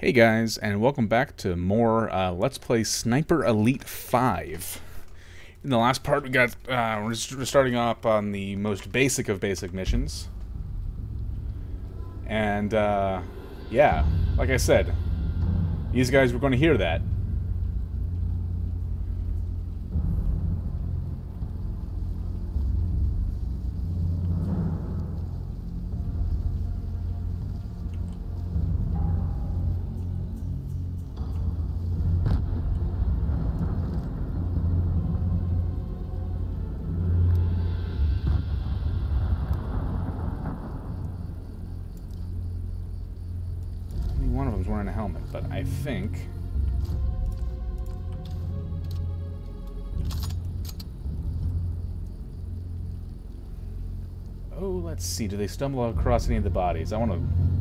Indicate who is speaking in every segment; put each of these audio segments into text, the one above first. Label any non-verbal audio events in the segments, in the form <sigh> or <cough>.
Speaker 1: Hey guys, and welcome back to more uh, Let's Play Sniper Elite 5. In the last part, we got uh, we're starting off on the most basic of basic missions, and uh, yeah, like I said, these guys were going to hear that. Think... Oh, let's see. Do they stumble across any of the bodies? I want to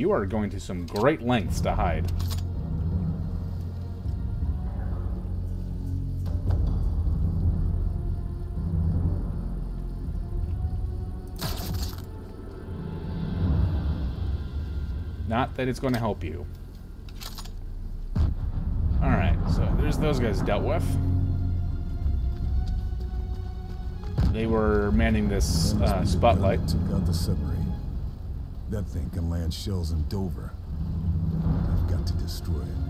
Speaker 1: you are going to some great lengths to hide. Not that it's going to help you. Alright, so there's those guys dealt with. They were manning this uh, spotlight.
Speaker 2: Took out the submarine. That thing can land shells in Dover. I've got to destroy it.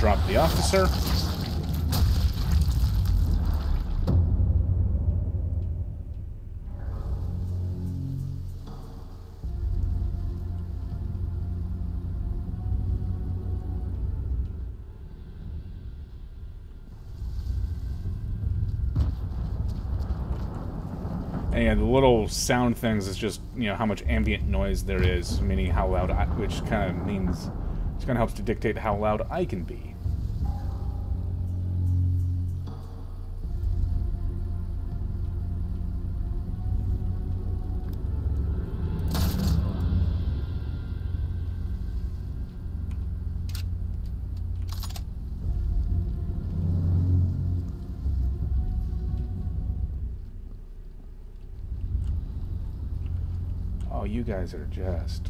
Speaker 1: Drop the officer. And the little sound things is just, you know, how much ambient noise there is, meaning how loud, I, which kind of means, it kind of helps to dictate how loud I can be. Guys are just...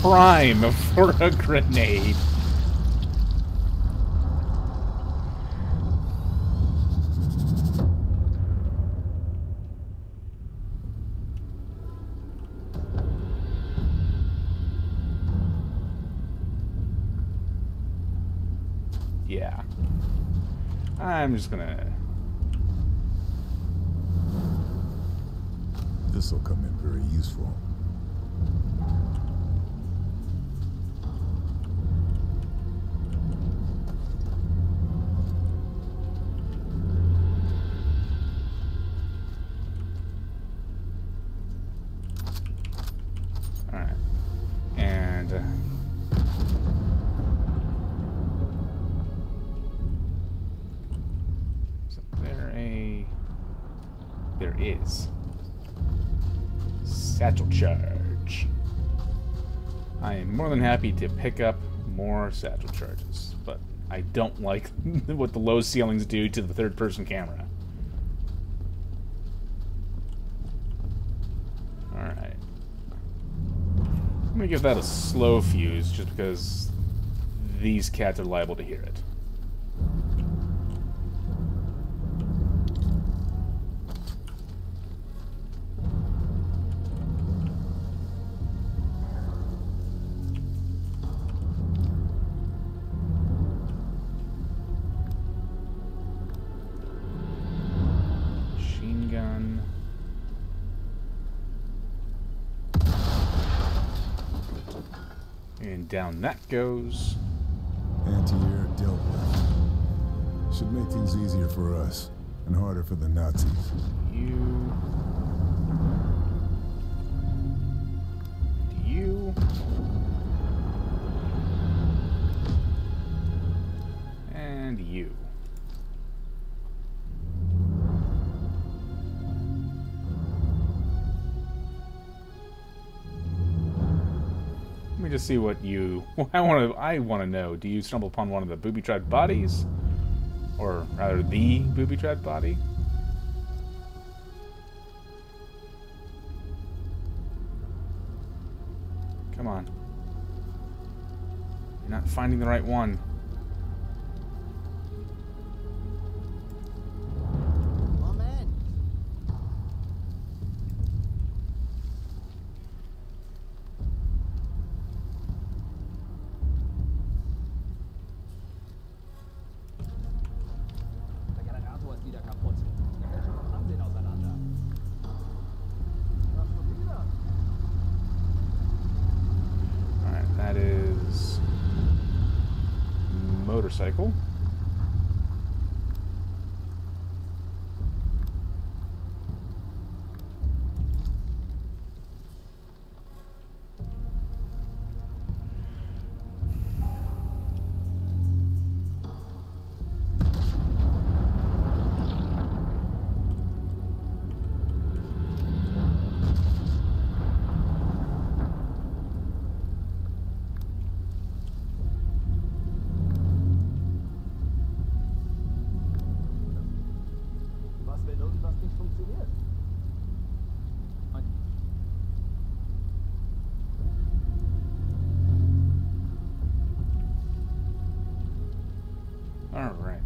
Speaker 1: Prime for a grenade. Yeah. I'm just gonna
Speaker 2: This will come in very useful.
Speaker 1: Uh. There is. Satchel charge. I am more than happy to pick up more satchel charges, but I don't like <laughs> what the low ceilings do to the third-person camera. Alright. I'm gonna give that a slow fuse, just because these cats are liable to hear it. And down that goes.
Speaker 2: Anti-air dealt with. Should make things easier for us and harder for the Nazis.
Speaker 1: You. See what you. <laughs> I want to. I want to know. Do you stumble upon one of the booby-trapped bodies, or rather, the booby-trapped body? Come on. You're not finding the right one. Motorcycle.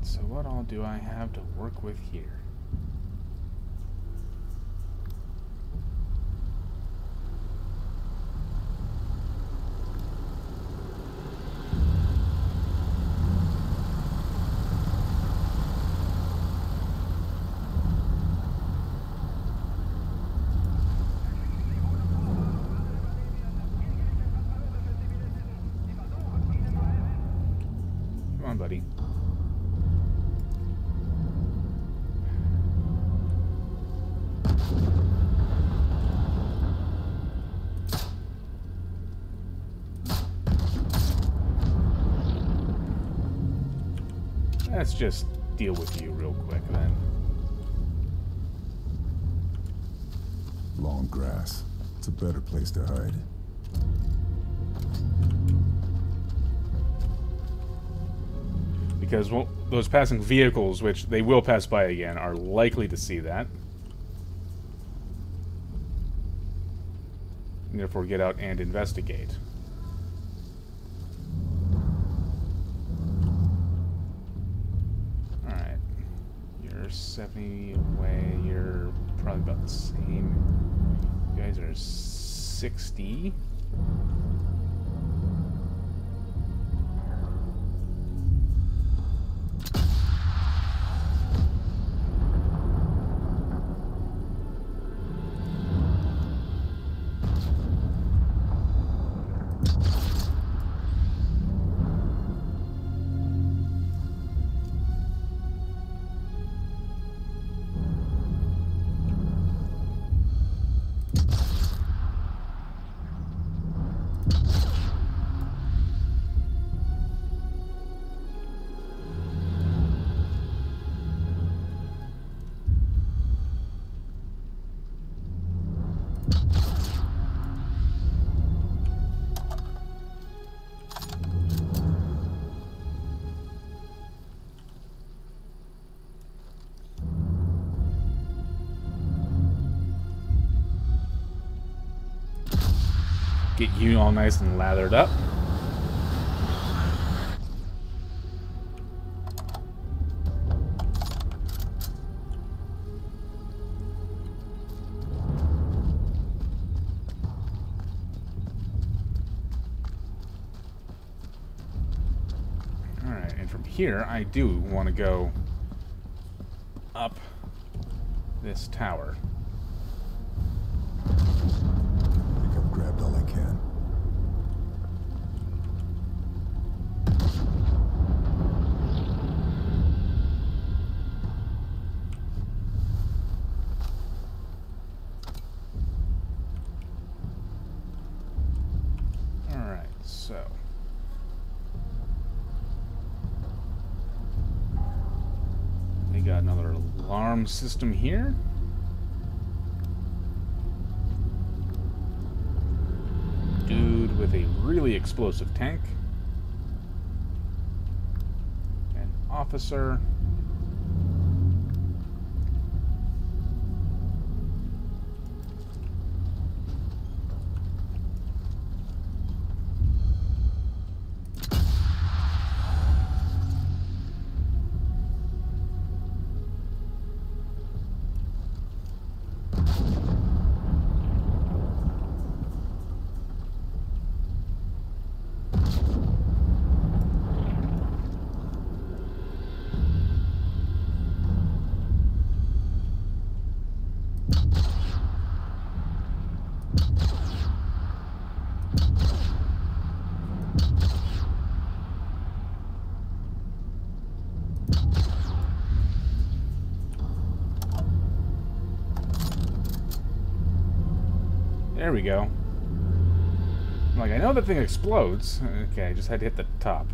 Speaker 1: So what all do I have to work with here? Just deal with you real quick then.
Speaker 2: Long grass. It's a better place to hide.
Speaker 1: Because well, those passing vehicles, which they will pass by again, are likely to see that. And therefore, get out and investigate. 70 away. You're probably about the same. You guys are 60. Get you all nice and lathered up. Alright, and from here, I do want to go up this tower.
Speaker 2: I think I've grabbed all I can.
Speaker 1: Alright, so. We got another alarm system here. Dude with a really explosive tank. An officer. There we go. I'm like, I know that thing explodes. Okay, I just had to hit the top.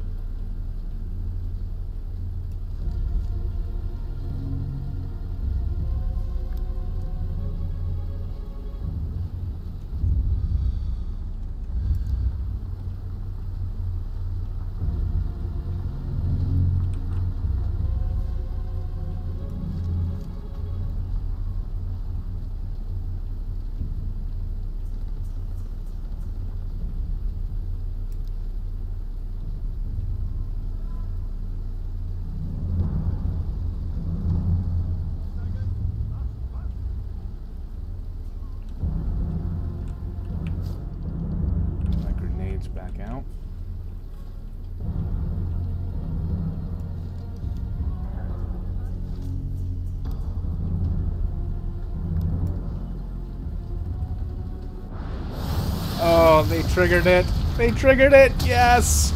Speaker 1: They triggered it. They triggered it. Yes.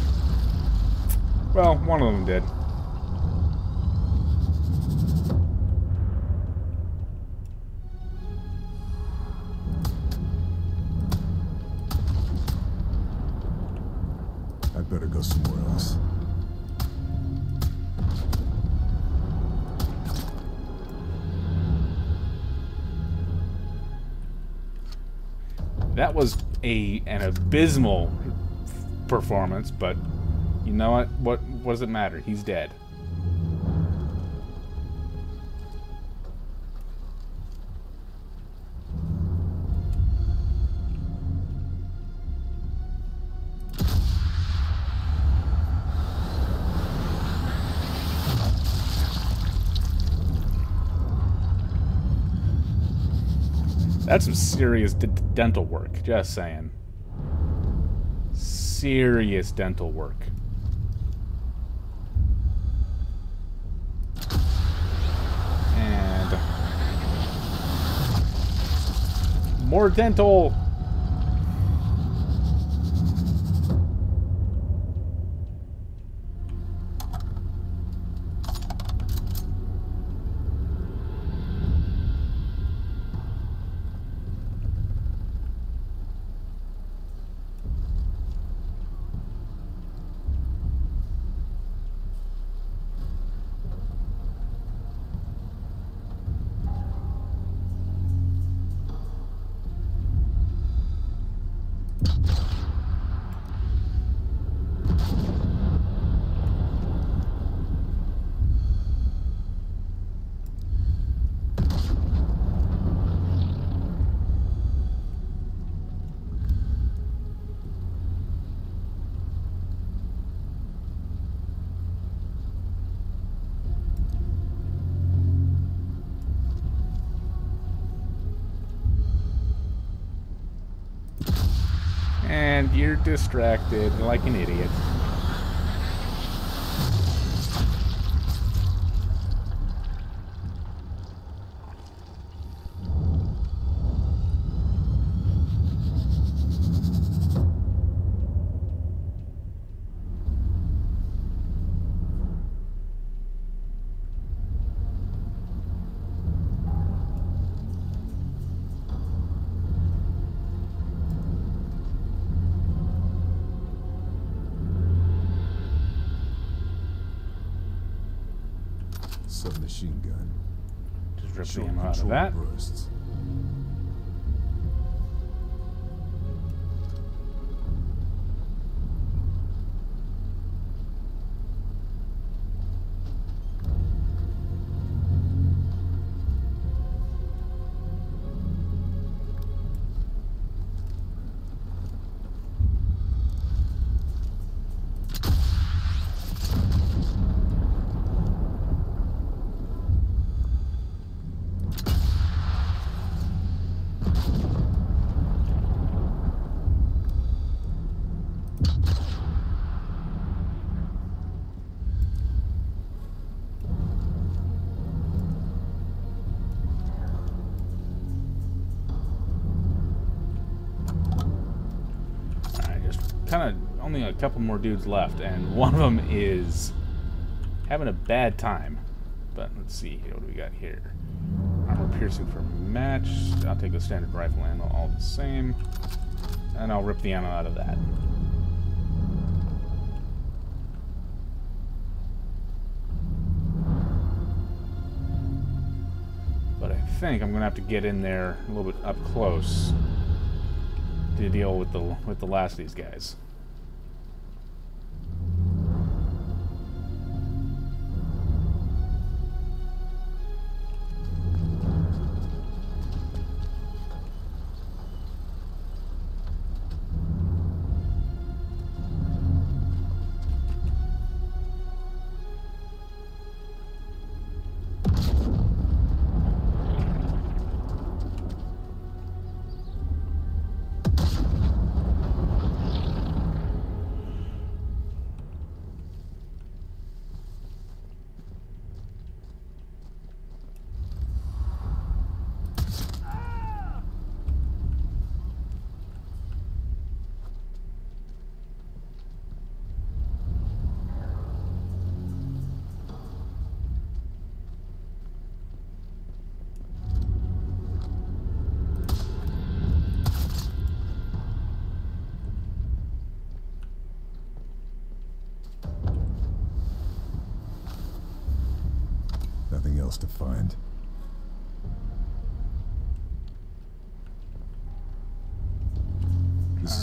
Speaker 1: Well, one of them did.
Speaker 2: I'd better go somewhere else.
Speaker 1: That was a an abysmal performance, but you know what? What what does it matter? He's dead. That's some serious dental work. Just saying. Serious dental work. And more dental. And you're distracted like an idiot. That. Only a couple more dudes left, and one of them is having a bad time. But let's see here, what do we got here? Armor piercing for match. I'll take the standard rifle ammo, all the same. And I'll rip the ammo out of that. But I think I'm gonna have to get in there a little bit up close to deal with the with the last of these guys.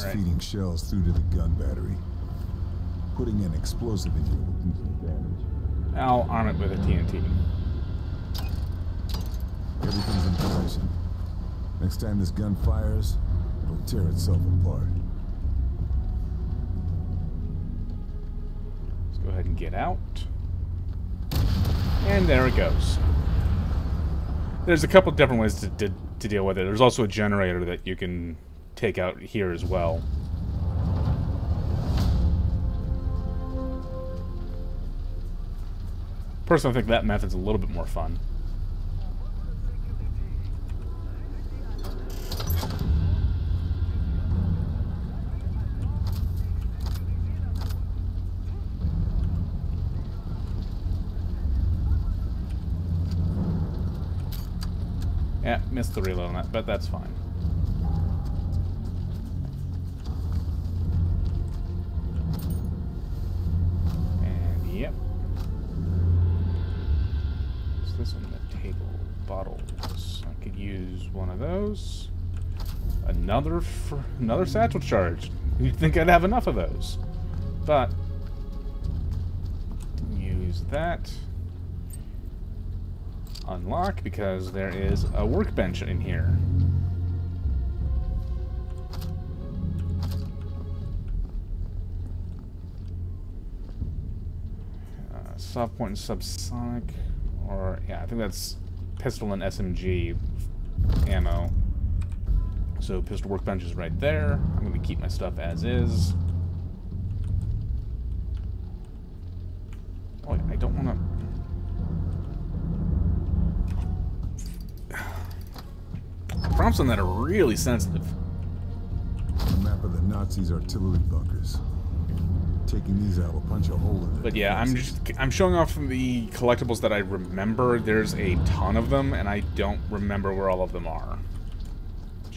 Speaker 1: Alright.
Speaker 2: feeding shells through to the gun battery. Putting an explosive in here will do some damage.
Speaker 1: I'll arm it with a TNT.
Speaker 2: Everything's in position. Next time this gun fires, it'll tear itself apart.
Speaker 1: Let's go ahead and get out. And there it goes. There's a couple different ways to, to, to deal with it. There's also a generator that you can take out here as well. Personally, I think that method's a little bit more fun. Yeah, missed the reload on that, but that's fine. Another another satchel charge. You'd think I'd have enough of those. But use that unlock because there is a workbench in here. Uh, soft point and subsonic, or yeah, I think that's pistol and SMG ammo. So pistol workbench is right there. I'm going to keep my stuff as is. Oh, I don't want to... <sighs> Prompts on that are really sensitive.
Speaker 2: A map of the Nazis' artillery bunkers. Taking these out will punch a hole in it.
Speaker 1: But yeah, I'm just I'm showing off from the collectibles that I remember. There's a ton of them, and I don't remember where all of them are.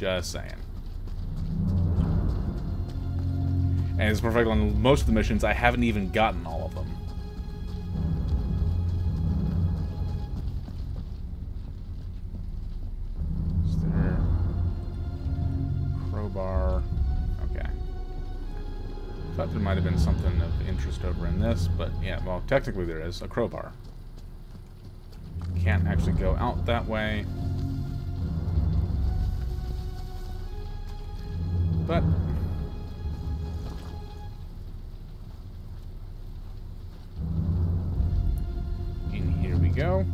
Speaker 1: Just saying. And a perfect on most of the missions, I haven't even gotten all of them. Crowbar? Okay. Thought there might have been something of interest over in this, but yeah, well, technically there is a crowbar. Can't actually go out that way. But in here we go.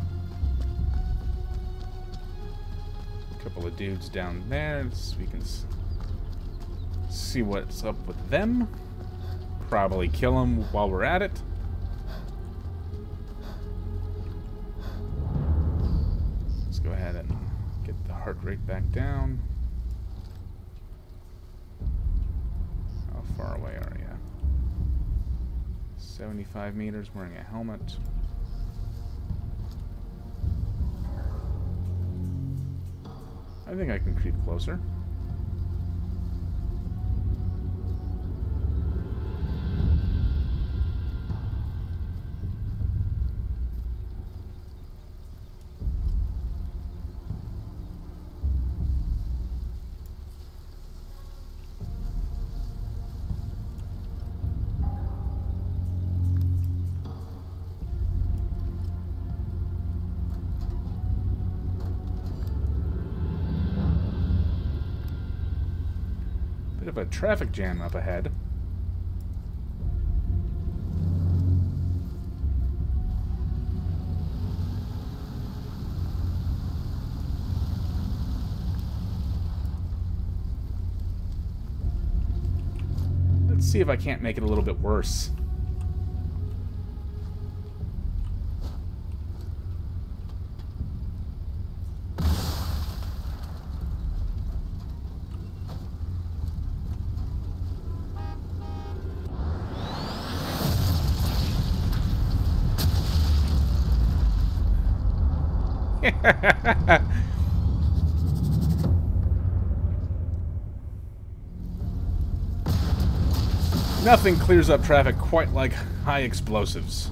Speaker 1: A Couple of dudes down there, so we can see what's up with them. Probably kill them while we're at it. Let's go ahead and get the heart rate back down. 75 meters, wearing a helmet. I think I can creep closer. Traffic jam up ahead. Let's see if I can't make it a little bit worse. <laughs> Nothing clears up traffic quite like high explosives.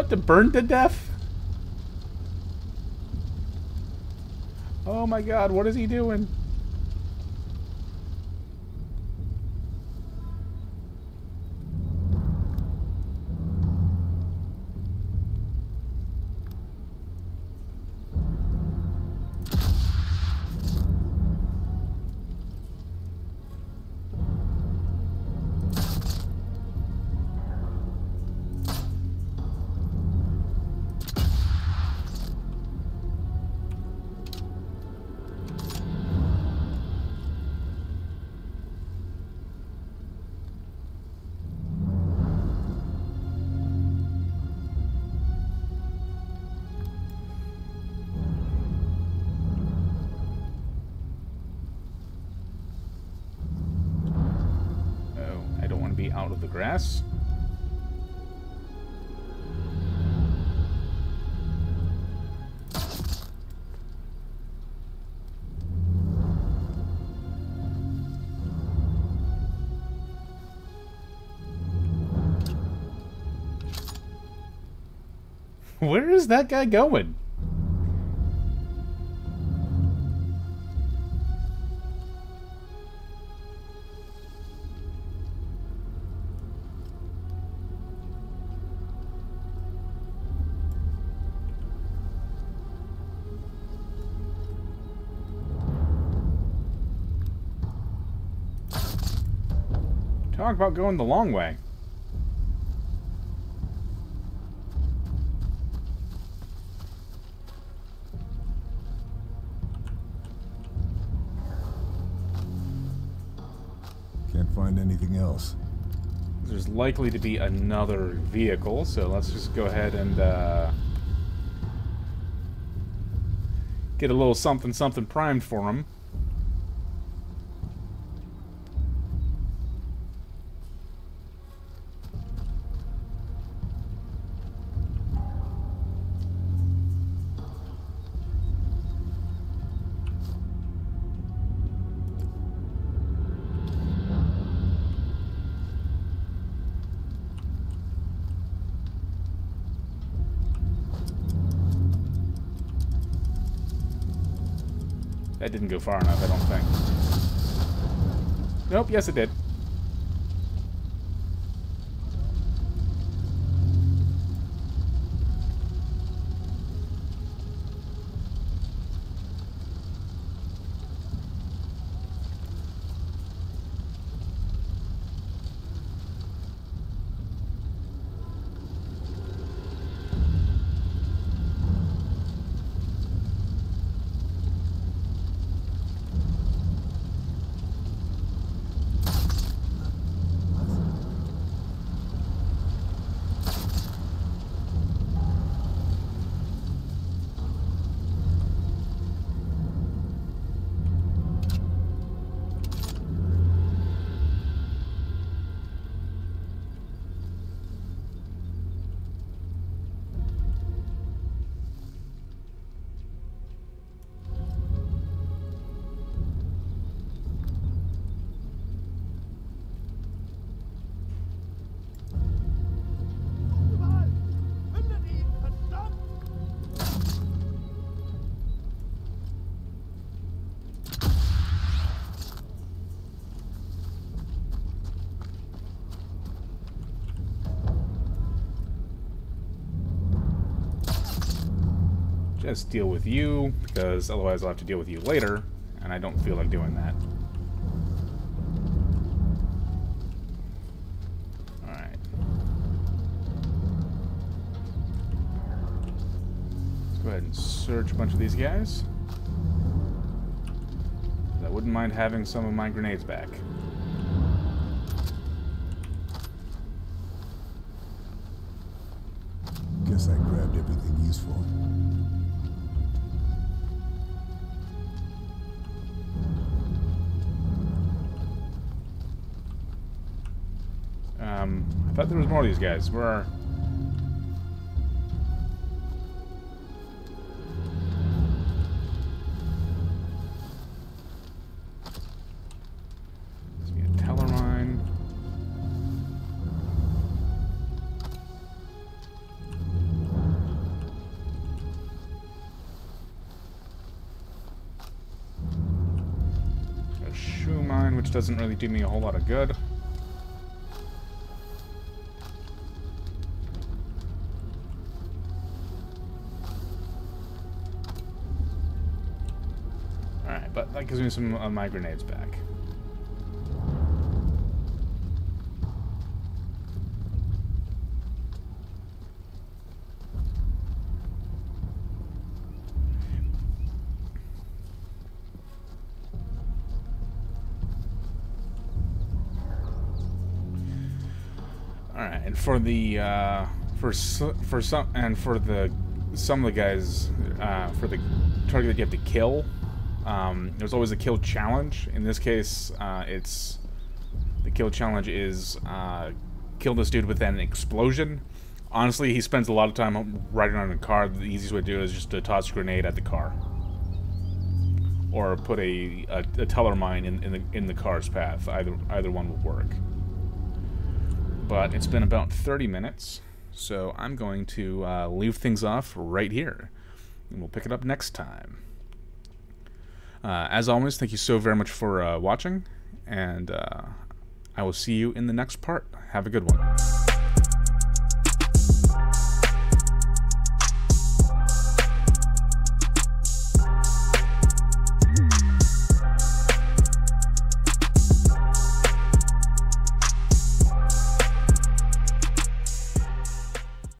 Speaker 1: About to burn to death? Oh my god, what is he doing? <laughs> Where is that guy going? Talk about going the long way. There's likely to be another vehicle, so let's just go ahead and uh, get a little something something primed for him. That didn't go far enough, I don't think. Nope, yes it did. Just deal with you, because otherwise I'll have to deal with you later, and I don't feel like doing that. Alright. Let's go ahead and search a bunch of these guys. I wouldn't mind having some of my grenades back.
Speaker 2: Guess I grabbed everything useful.
Speaker 1: Thought there was more of these guys. Where are... Shoe mine, which doesn't really do me a whole lot of good. Gives me some of my grenades back. And for the, uh, for, for some, and for the, some of the guys, uh, for the target that you have to kill, um, there's always a kill challenge. In this case, uh, it's, the kill challenge is, uh, kill this dude with an explosion. Honestly, he spends a lot of time riding on a car. The easiest way to do it is just to toss a grenade at the car. Or put a, a, a teller mine in, in, the, in the car's path. Either, either one will work but it's been about 30 minutes, so I'm going to uh, leave things off right here. And we'll pick it up next time. Uh, as always, thank you so very much for uh, watching, and uh, I will see you in the next part. Have a good one.